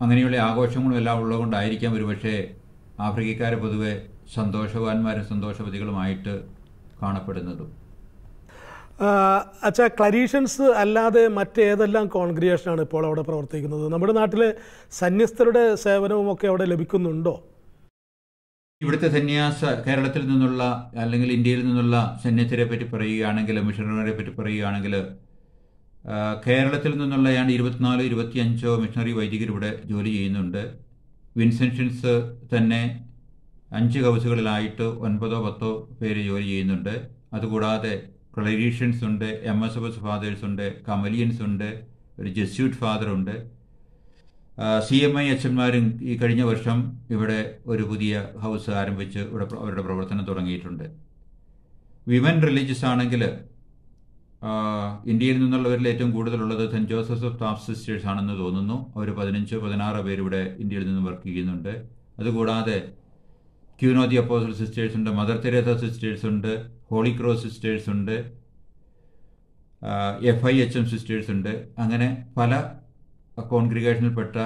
അങ്ങനെയുള്ള ആഘോഷങ്ങളും എല്ലാം ഉള്ളതുകൊണ്ടായിരിക്കാം ഒരുപക്ഷെ ആഫ്രിക്കക്കാരെ പൊതുവെ സന്തോഷവാന്മാരും സന്തോഷവതികളുമായിട്ട് കാണപ്പെടുന്നതും. അച്ഛാ ക്ലരീഷ്യൻസ് അല്ലാതെ മറ്റേതെല്ലാം കോൺഗ്രിയേഷനാണ് ഇപ്പോൾ അവിടെ പ്രവർത്തിക്കുന്നത്? നമ്മുടെ നാട്ടിൽ സന്യസ്തരുടെ സേവനവും ഒക്കെ അവിടെ ലഭിക്കുന്നുണ്ടോ? ഇവിടുത്തെ സന്യാസ കേരളത്തിൽ നിന്നുള്ള അല്ലെങ്കിൽ ഇന്ത്യയിൽ നിന്നുള്ള സന്യസ്തരെ പറ്റി പറയുകയാണെങ്കിൽ മിഷണറിമാരെ പറ്റി പറയുകയാണെങ്കിൽ കേരളത്തിൽ നിന്നുള്ള ഏതാണ്ട് ഇരുപത്തിനാല് ഇരുപത്തിയഞ്ചോ മിഷണറി വൈദികർ ഇവിടെ ജോലി ചെയ്യുന്നുണ്ട്. വിൻസെൻഷൻസ് തന്നെ അഞ്ച് ഹൗസുകളിലായിട്ട് ഒൻപതോ പത്തോ പേര് ജോലി ചെയ്യുന്നുണ്ട്. അതുകൂടാതെ ക്ലരീഷ്യൻസ് ഉണ്ട് M S F S fathers ഉണ്ട് കമലിയൻസ് ഉണ്ട് ഒരു ജസ്യൂട്ട് ഫാദർ ഉണ്ട്. സി എം ഐ അച്ഛന്മാരും ഈ കഴിഞ്ഞ വർഷം ഇവിടെ ഒരു പുതിയ ഹൗസ് ആരംഭിച്ച് ഇവിടെ അവരുടെ പ്രവർത്തനം തുടങ്ങിയിട്ടുണ്ട്. വിമൻ റിലീജിയസ് ആണെങ്കിൽ ഇന്ത്യയിൽ നിന്നുള്ളവരിൽ ഏറ്റവും കൂടുതലുള്ളത് Saint Joseph of Tarbes sisters ആണെന്ന് തോന്നുന്നു. അവർ പതിനഞ്ച് പതിനാറ് പേര് ഇവിടെ ഇന്ത്യയിൽ നിന്ന് വർക്ക് ചെയ്യുന്നുണ്ട്. അതുകൂടാതെ Queen of the Apostle sisters ഉണ്ട് മദർ തെരേസ സിസ്റ്റേഴ്സ് ഉണ്ട് ഹോളി ക്രോസ് സിസ്റ്റേഴ്സ് ഉണ്ട് F I H M sisters ഉണ്ട്. അങ്ങനെ പല കോൺഗ്രിഗേഷനിൽപ്പെട്ട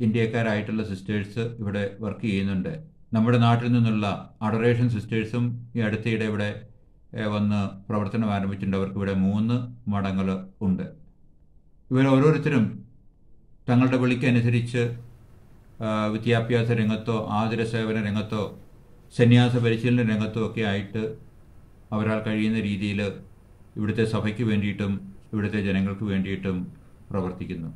ഇന്ത്യക്കാരായിട്ടുള്ള സിസ്റ്റേഴ്സ് ഇവിടെ വർക്ക് ചെയ്യുന്നുണ്ട്. നമ്മുടെ നാട്ടിൽ നിന്നുള്ള അഡറേഷൻ സിസ്റ്റേഴ്സും ഈ അടുത്തിടെ ഇവിടെ വന്ന് പ്രവർത്തനം ആരംഭിച്ചിട്ടുണ്ട്. അവർക്ക് ഇവിടെ മൂന്ന് മഠങ്ങൾ ഉണ്ട്. ഇവർ ഓരോരുത്തരും തങ്ങളുടെ വിളിക്കനുസരിച്ച് വിദ്യാഭ്യാസ രംഗത്തോ ആതുര സേവന രംഗത്തോ സന്യാസ പരിശീലന രംഗത്തോ ഒക്കെ ആയിട്ട് അവരാൾ കഴിയുന്ന രീതിയിൽ ഇവിടുത്തെ സഭയ്ക്ക് വേണ്ടിയിട്ടും ഇവിടുത്തെ ജനങ്ങൾക്ക് വേണ്ടിയിട്ടും പ്രവർത്തിക്കുന്നു.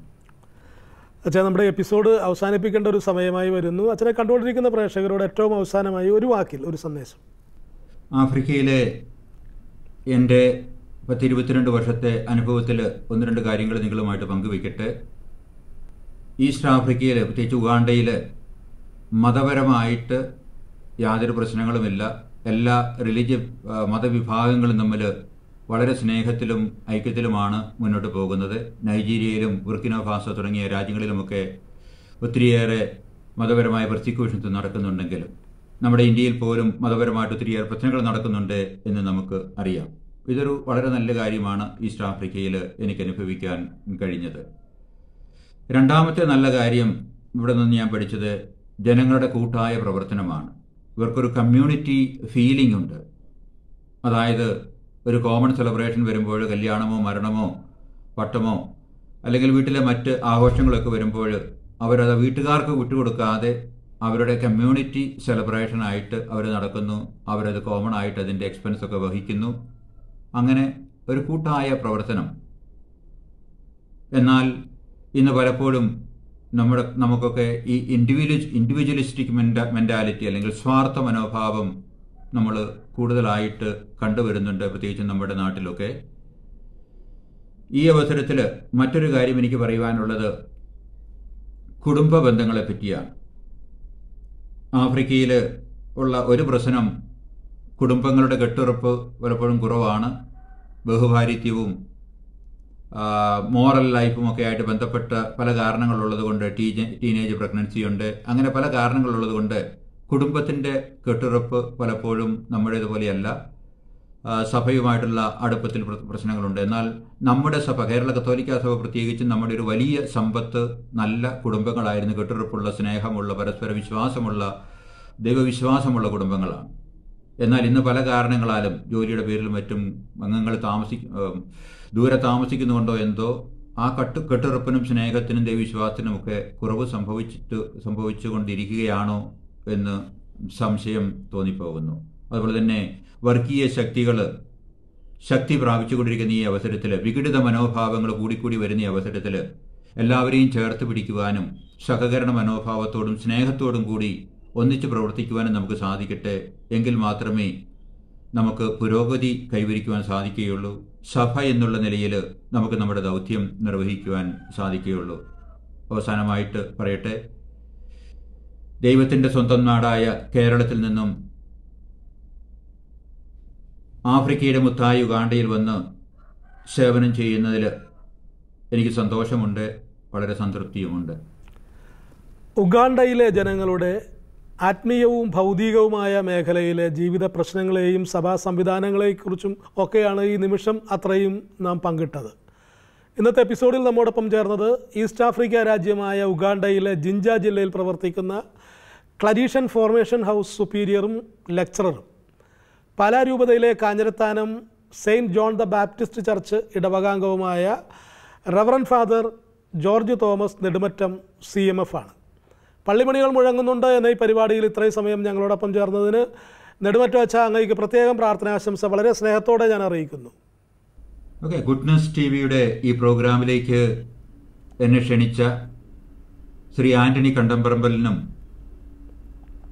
അച്ഛാ നമ്മുടെ എപ്പിസോഡ് അവസാനിപ്പിക്കേണ്ട ഒരു സമയമായി വരുന്നു. അച്ഛനെ കണ്ടുകൊണ്ടിരിക്കുന്ന പ്രേക്ഷകരോട് ഏറ്റവും അവസാനമായി ഒരു വാക്കിൽ ഒരു സന്ദേശം. ആഫ്രിക്കയിലെ എന്റെ പത്ത് ഇരുപത്തിരണ്ട് വർഷത്തെ അനുഭവത്തിൽ ഒന്ന് രണ്ട് കാര്യങ്ങൾ നിങ്ങളുമായിട്ട് പങ്കുവയ്ക്കട്ടെ ഈസ്റ്റ് ആഫ്രിക്കയിൽ പ്രത്യേകിച്ച് ഉഗാണ്ടയിൽ മതപരമായിട്ട് യാതൊരു പ്രശ്നങ്ങളുമില്ല. എല്ലാ റിലീജിയ മതവിഭാഗങ്ങളും തമ്മിൽ വളരെ സ്നേഹത്തിലും ഐക്യത്തിലുമാണ് മുന്നോട്ട് പോകുന്നത്. നൈജീരിയയിലും ബുർക്കിനോ തുടങ്ങിയ രാജ്യങ്ങളിലുമൊക്കെ ഒത്തിരിയേറെ മതപരമായ പ്രോസിക്യൂഷൻസ് നടക്കുന്നുണ്ടെങ്കിലും നമ്മുടെ ഇന്ത്യയിൽ പോലും മതപരമായിട്ട് ഒത്തിരിയേറെ പ്രശ്നങ്ങൾ നടക്കുന്നുണ്ട് എന്ന് നമുക്ക് അറിയാം. ഇതൊരു വളരെ നല്ല കാര്യമാണ് ഈസ്റ്റ് ആഫ്രിക്കയിൽ എനിക്ക് അനുഭവിക്കാൻ കഴിഞ്ഞത്. രണ്ടാമത്തെ നല്ല കാര്യം ഇവിടെ നിന്ന് ഞാൻ പഠിച്ചത് ജനങ്ങളുടെ കൂട്ടായ പ്രവർത്തനമാണ്. ഇവർക്കൊരു കമ്മ്യൂണിറ്റി ഫീലിംഗ് ഉണ്ട്. അതായത് ഒരു കോമൺ സെലിബ്രേഷൻ വരുമ്പോൾ കല്യാണമോ മരണമോ പട്ടമോ അല്ലെങ്കിൽ വീട്ടിലെ മറ്റ് ആഘോഷങ്ങളൊക്കെ വരുമ്പോൾ അവരത് വീട്ടുകാർക്ക് വിട്ടുകൊടുക്കാതെ അവരുടെ കമ്മ്യൂണിറ്റി സെലിബ്രേഷൻ ആയിട്ട് അവർ നടക്കുന്നു. അവരത് കോമൺ ആയിട്ട് അതിന്റെ എക്സ്പെൻസ് ഒക്കെ വഹിക്കുന്നു. അങ്ങനെ ഒരു കൂട്ടായ പ്രവർത്തനം. എന്നാൽ ഇന്ന് പലപ്പോഴും നമ്മുടെ നമുക്കൊക്കെ ഈ ഇൻഡിവിജ്വൽ ഇൻഡിവിജ്വലിസ്റ്റിക് മെന്റാലിറ്റി മെന്റാലിറ്റി അല്ലെങ്കിൽ സ്വാർത്ഥ മനോഭാവം നമ്മൾ കൂടുതലായിട്ട് കണ്ടുവരുന്നുണ്ട് പ്രത്യേകിച്ച് നമ്മുടെ നാട്ടിലൊക്കെ. ഈ അവസരത്തിൽ മറ്റൊരു കാര്യം എനിക്ക് പറയുവാനുള്ളത് കുടുംബ ബന്ധങ്ങളെ പറ്റിയാണ്. ആഫ്രിക്കയിൽ ഉള്ള ഒരു പ്രശ്നം കുടുംബങ്ങളുടെ കെട്ടുറപ്പ് പലപ്പോഴും കുറവാണ്. ബഹുഭാരിത്യവും മോറൽ ലൈഫും ഒക്കെ ആയിട്ട് ബന്ധപ്പെട്ട പല കാരണങ്ങളുള്ളത് കൊണ്ട് ടീജ ടീനേജ് പ്രഗ്നൻസി ഉണ്ട്. അങ്ങനെ പല കാരണങ്ങളുള്ളത് കൊണ്ട് കുടുംബത്തിന്റെ കെട്ടുറപ്പ് പലപ്പോഴും നമ്മുടേതുപോലെയല്ല. സഭയുമായിട്ടുള്ള അടുപ്പത്തിൽ പ്ര- പ്രശ്നങ്ങളുണ്ട്. എന്നാൽ നമ്മുടെ സഭ കേരള കത്തോലിക്ക സഭ പ്രത്യേകിച്ചും നമ്മുടെ ഒരു വലിയ സമ്പത്ത് നല്ല കുടുംബങ്ങളായിരുന്നു. കെട്ടുറപ്പുള്ള സ്നേഹമുള്ള പരസ്പര വിശ്വാസമുള്ള ദൈവവിശ്വാസമുള്ള കുടുംബങ്ങളാണ്. എന്നാൽ ഇന്ന് പല കാരണങ്ങളാലും ജോലിയുടെ പേരിലും മറ്റും അംഗങ്ങൾ താമസി ദൂരെ താമസിക്കുന്നുണ്ടോ എന്തോ ആ കട്ട് കെട്ടുറപ്പിനും സ്നേഹത്തിനും ദൈവവിശ്വാസത്തിനുമൊക്കെ കുറവ് സംഭവിച്ചിട്ട് സംഭവിച്ചുകൊണ്ടിരിക്കുകയാണോ എന്ന് സംശയം തോന്നിപ്പോകുന്നു. അതുപോലെ തന്നെ വർഗീയ ശക്തികൾ ശക്തി പ്രാപിച്ചുകൊണ്ടിരിക്കുന്ന ഈ അവസരത്തിൽ വിഘടിത മനോഭാവങ്ങൾ കൂടിക്കൂടി വരുന്ന ഈ അവസരത്തിൽ എല്ലാവരെയും ചേർത്ത് പിടിക്കുവാനും സഹകരണ മനോഭാവത്തോടും സ്നേഹത്തോടും കൂടി ഒന്നിച്ച് പ്രവർത്തിക്കുവാനും നമുക്ക് സാധിക്കട്ടെ. എങ്കിൽ മാത്രമേ നമുക്ക് പുരോഗതി കൈവരിക്കുവാൻ സാധിക്കുകയുള്ളൂ. സഭ എന്നുള്ള നിലയിൽ നമുക്ക് നമ്മുടെ ദൗത്യം നിർവഹിക്കുവാൻ സാധിക്കുകയുള്ളൂ. അവസാനമായിട്ട് പറയട്ടെ. ദൈവത്തിന്റെ സ്വന്തം നാടായ കേരളത്തിൽ നിന്നും ആഫ്രിക്കയുടെ മുത്തായി ഉഗാണ്ടയിൽ വന്ന് സേവനം ചെയ്യുന്നതിൽ എനിക്ക് സന്തോഷമുണ്ട് വളരെ സംതൃപ്തിയുമുണ്ട്. ഉഗാണ്ടയിലെ ജനങ്ങളുടെ ആത്മീയവും ഭൗതികവുമായ മേഖലയിലെ ജീവിത പ്രശ്നങ്ങളെയും സഭാ സംവിധാനങ്ങളെക്കുറിച്ചും ഒക്കെയാണ് ഈ നിമിഷം അത്രയും നാം പങ്കിട്ടത്. ഇന്നത്തെ എപ്പിസോഡിൽ നമ്മോടൊപ്പം ചേർന്നത് ഈസ്റ്റ് ആഫ്രിക്ക രാജ്യമായ ഉഗാണ്ടയിലെ ജിഞ്ച ജില്ലയിൽ പ്രവർത്തിക്കുന്ന ക്ലരീഷൻ ഫോർമേഷൻ ഹൗസ് സുപ്പീരിയറും ലെക്ചററും. പാലാരൂപതയിലെ Kanjirathanam Saint John the Baptist church ഇടവകാംഗവുമായ reverend father George Thomas Nedumattom C M F ആണ്. പള്ളിമണികൾ മുഴങ്ങുന്നുണ്ട് എന്ന ഈ പരിപാടിയിൽ ഇത്രയും സമയം ഞങ്ങളോടൊപ്പം ചേർന്നതിന്. നെടുമറ്റം അച്ഛ അങ്ങേക്ക് പ്രത്യേകം പ്രാർത്ഥനാശംസ വളരെ സ്നേഹത്തോടെ ഞാൻ അറിയിക്കുന്നു. ഓക്കെ ഗുഡ്നസ് ടി വിയുടെ ഈ പ്രോഗ്രാമിലേക്ക് എന്നെ ക്ഷണിച്ച ശ്രീ ആന്റണി കണ്ടംപറമ്പലിനും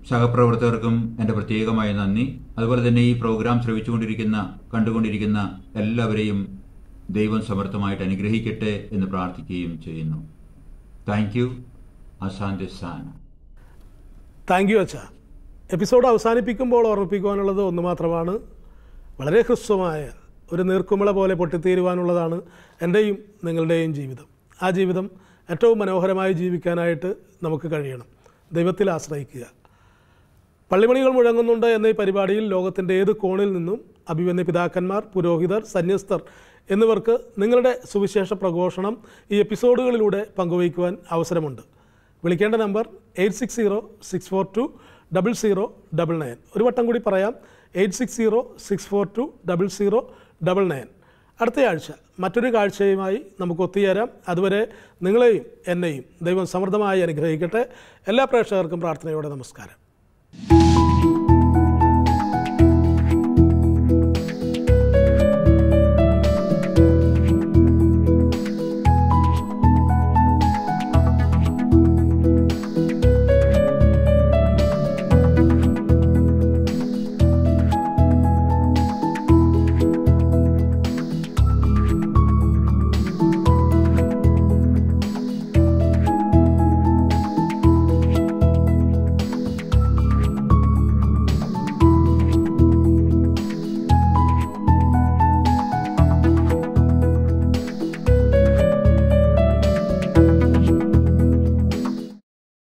സഹപ്രവർത്തകർക്കും എന്റെ പ്രത്യേകമായ നന്ദി. അതുപോലെ തന്നെ ഈ പ്രോഗ്രാം ശ്രവിച്ചുകൊണ്ടിരിക്കുന്ന കണ്ടുകൊണ്ടിരിക്കുന്ന എല്ലാവരെയും ദൈവം സമർത്ഥമായിട്ട് അനുഗ്രഹിക്കട്ടെ എന്ന് പ്രാർത്ഥിക്കുകയും ചെയ്യുന്നു. താങ്ക് യു അസാന്തി സാന. താങ്ക് യു അച്ഛ. എപ്പിസോഡ് അവസാനിപ്പിക്കുമ്പോൾ ഓർമ്മിപ്പിക്കുവാനുള്ളത് ഒന്ന് മാത്രമാണ്. വളരെ ഹ്രസ്വമായ ഒരു നീർക്കുമിള പോലെ പൊട്ടിത്തീരുവാനുള്ളതാണ് എന്റെയും നിങ്ങളുടെയും ജീവിതം. ആ ജീവിതം ഏറ്റവും മനോഹരമായി ജീവിക്കാനായിട്ട് നമുക്ക് കഴിയണം. ദൈവത്തിൽ ആശ്രയിക്കുക. പള്ളിമണികൾ മുഴങ്ങുന്നുണ്ട് എന്ന ഈ പരിപാടിയിൽ ലോകത്തിന്റെ ഏത് കോണിൽ നിന്നും അഭിമന്യ പിതാക്കന്മാർ പുരോഹിതർ സന്യസ്തർ എന്നിവർക്ക് നിങ്ങളുടെ സുവിശേഷ പ്രഘോഷണം ഈ എപ്പിസോഡുകളിലൂടെ പങ്കുവയ്ക്കുവാൻ അവസരമുണ്ട്. വിളിക്കേണ്ട number eight six zero six four two double zero double nine. ഒരു വട്ടം കൂടി പറയാം eight six zero six four two double zero double nine അടുത്തയാഴ്ച മറ്റൊരു കാഴ്ചയുമായി നമുക്ക് ഒത്തുചേരാം. അതുവരെ നിങ്ങളെയും എന്നെയും ദൈവം സമൃദ്ധമായി അനുഗ്രഹിക്കട്ടെ. എല്ലാ പ്രേക്ഷകർക്കും പ്രാർത്ഥനയോടെ നമസ്കാരം. Thank you.